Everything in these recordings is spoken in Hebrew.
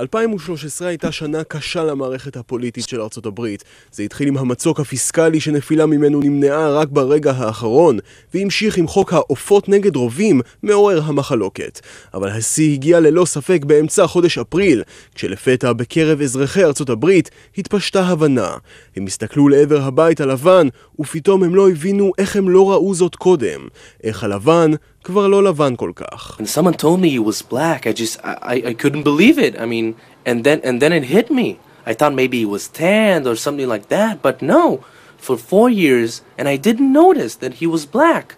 2013 הייתה שנה קשה למערכת הפוליטית של ארצות הברית. זה התחיל עם המצוק הפיסקלי שנפילה ממנו נמנעה רק ברגע האחרון, והמשיך עם חוק העופות נגד רובים, מעורר המחלוקת. אבל השיא הגיע ללא ספק באמצע חודש אפריל, כשלפתע בקרב אזרחי ארצות הברית התפשטה הבנה. הם הסתכלו לעבר הבית הלבן, ופתאום הם לא הבינו איך הם לא ראו זאת קודם. איך הלבן כבר לא לבן כל כך. And someone told me he was black. I just, I, I couldn't believe it. I mean, and then, and then it hit me. I thought maybe he was tanned or something like that, but no. For four years, and I didn't notice that he was black.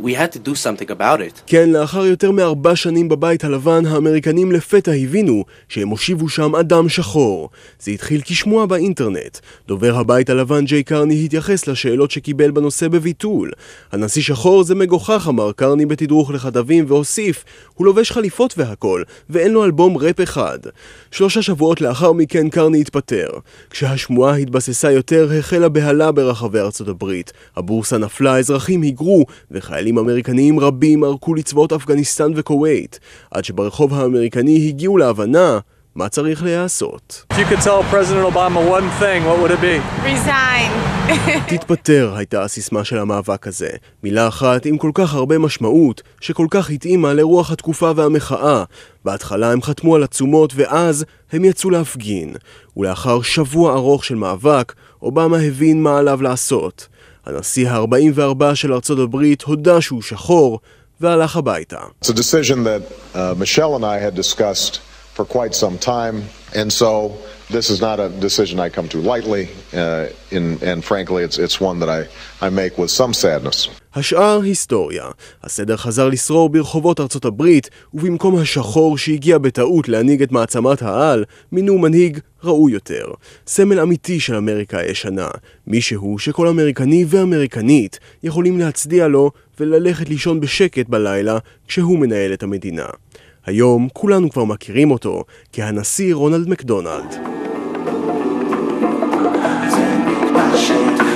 We had to do something about it. כן, לאחר יותר מארבע שנים בבית הלבן, האמריקנים לפתע הבינו שהם הושיבו שם אדם שחור. זה התחיל כשמועה באינטרנט. דובר הבית הלבן ג'יי קרני התייחס לשאלות שקיבל בנושא בביטול. הנשיא שחור זה מגוחך, אמר קרני בתדרוך לכתבים, והוסיף, הוא לובש חליפות והכל, ואין לו אלבום ראפ אחד. שלושה שבועות לאחר מכן קרני התפטר. כשהשמועה התבססה יותר, החלה בהלה ברחבי ארצות הברית. הבורסה נפלה, אזרחים היגרו, וחיילים חיילים אמריקניים רבים ערקו לצבאות אפגניסטן וכווית, עד שברחוב האמריקני הגיעו להבנה מה צריך להיעשות. תתפטר הייתה הסיסמה של המאבק הזה. מילה אחת עם כל כך הרבה משמעות, שכל כך התאימה לרוח התקופה והמחאה. בהתחלה הם חתמו על עצומות ואז הם יצאו להפגין. ולאחר שבוע ארוך של מאבק, אובמה הבין מה עליו לעשות. הנשיא ה-44 של ארצות הברית הודה שהוא שחור והלך הביתה. It's a uh, this is not a decision I come to lightly, uh, in, and frankly, it's, it's one that I, I make with some sadness. השאר היסטוריה. הסדר חזר לשרור ברחובות ארצות הברית, ובמקום השחור שהגיע בטעות להנהיג את מעצמת העל, מינו מנהיג ראוי יותר. סמל אמיתי של אמריקה הישנה. מישהו שכל אמריקני ואמריקנית יכולים להצדיע לו וללכת לישון בשקט בלילה כשהוא מנהל את המדינה. היום כולנו כבר מכירים אותו כהנשיא רונלד מקדונלד. Send me my shade.